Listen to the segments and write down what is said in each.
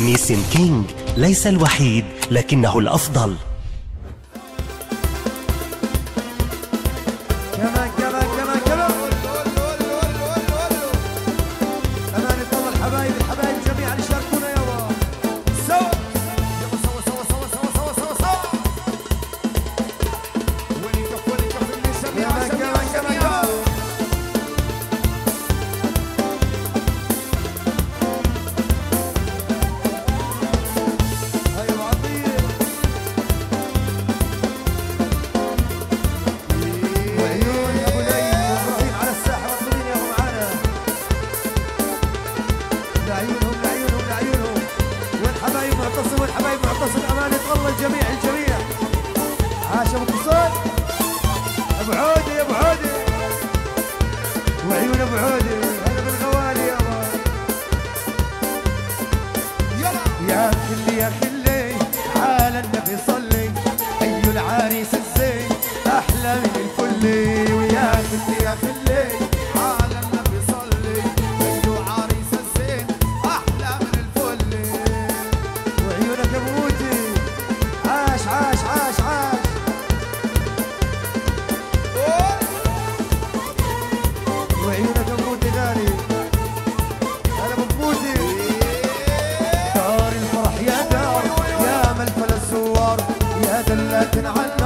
نيسن كينج ليس الوحيد لكنه الأفضل. والحبايب معتصم أمانة الله الجميع الجميع. عاش أبو قصور أبو عودي يا أبو عودي. وعيون أبو عودي. هذا بالغوالي يابا يلا. يا خلي يا خلي على النبي صلي. اي العريس الزين أحلى من الفل. ويا خلي يا خلي يا دلات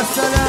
السلام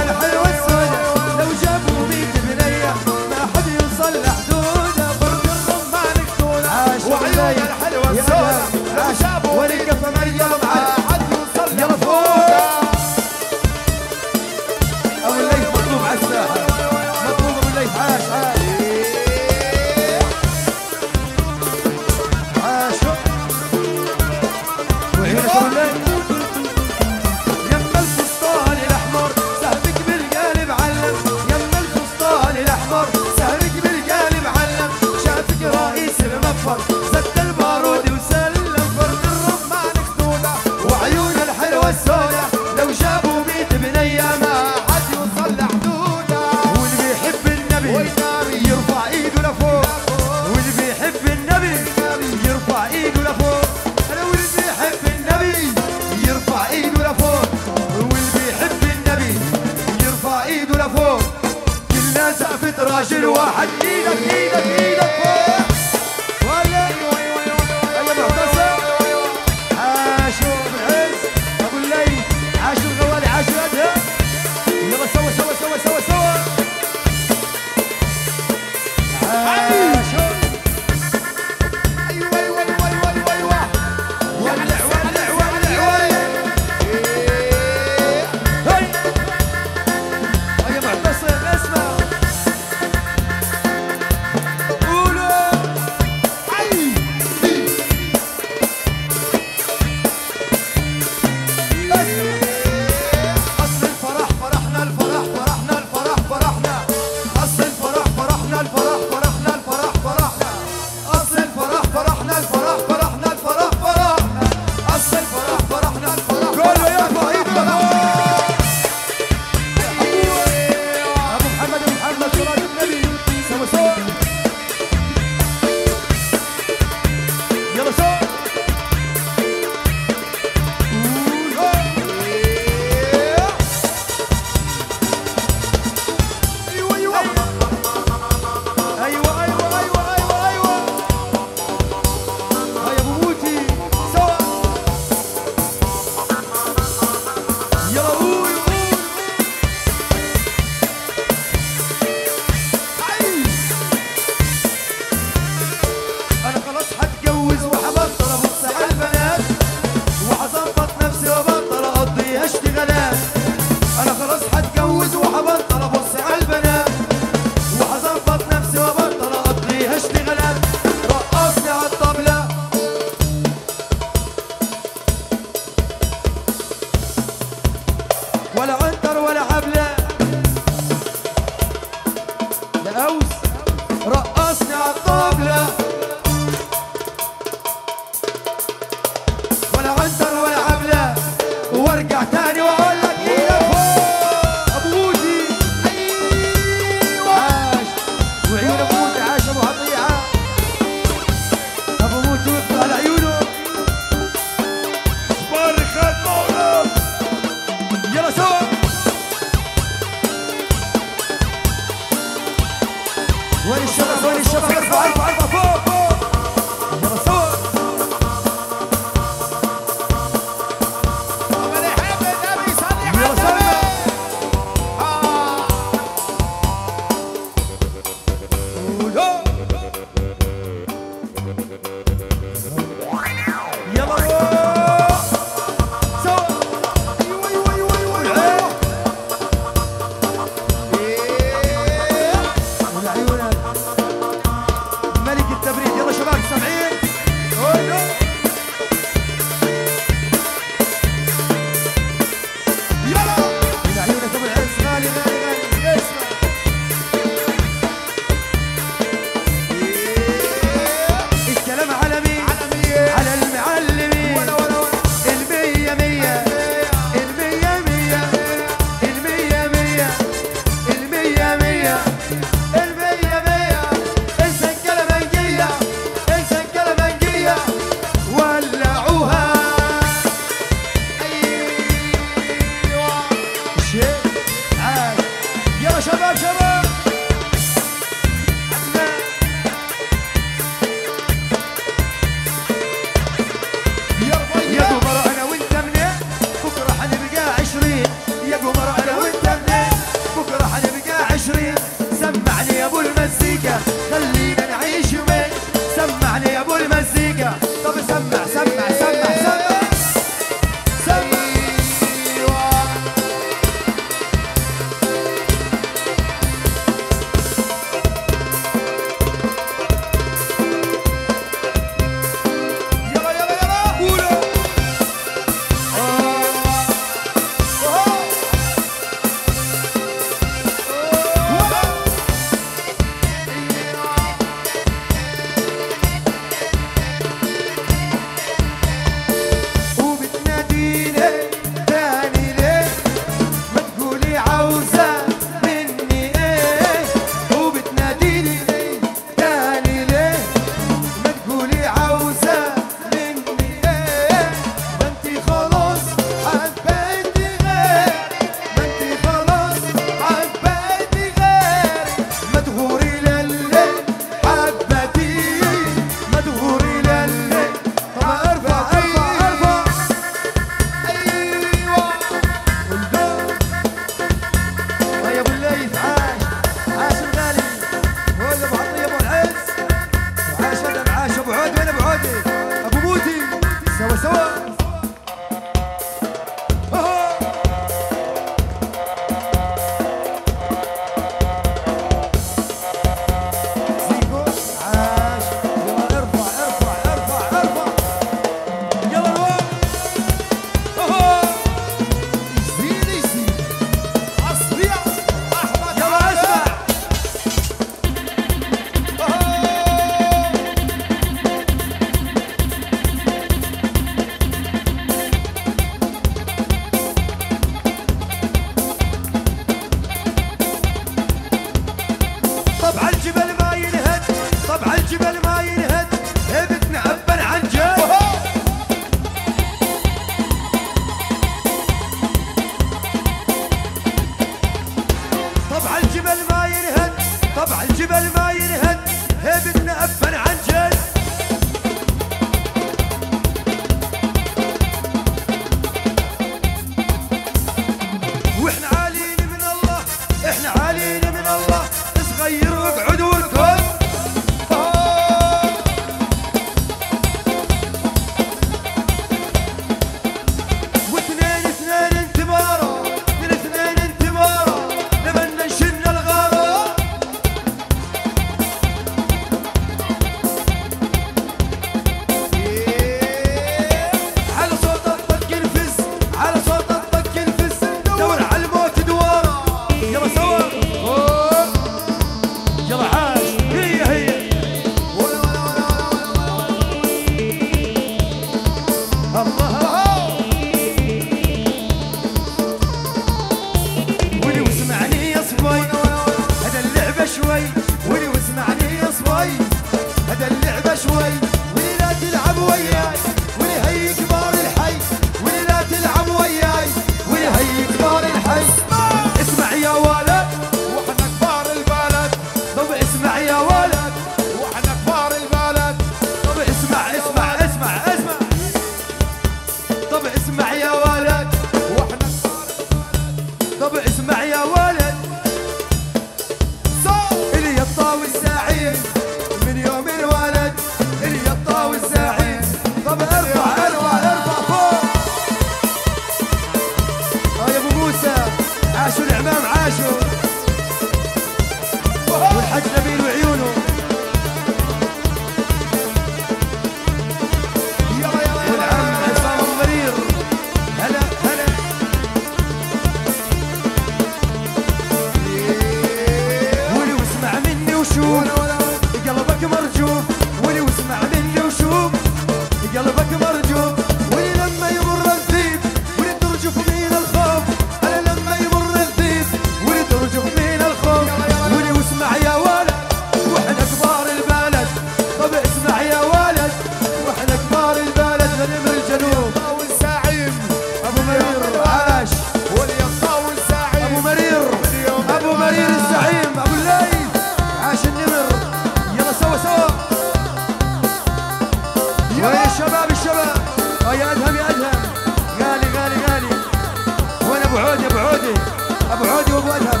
عود وبوجهك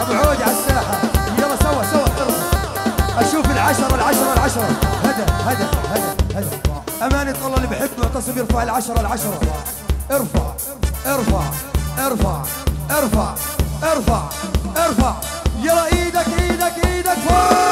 أبو عود على الساحة. يلا سوا سوا ارفع أشوف العشرة العشرة العشرة. هدى هدى هدى هدى. امانه الله اللي بحب معتصم يرفع العشرة العشرة. ارفع ارفع ارفع ارفع ارفع ارفع. يلا إيدك إيدك إيدك. فوق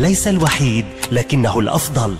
ليس الوحيد لكنه الأفضل.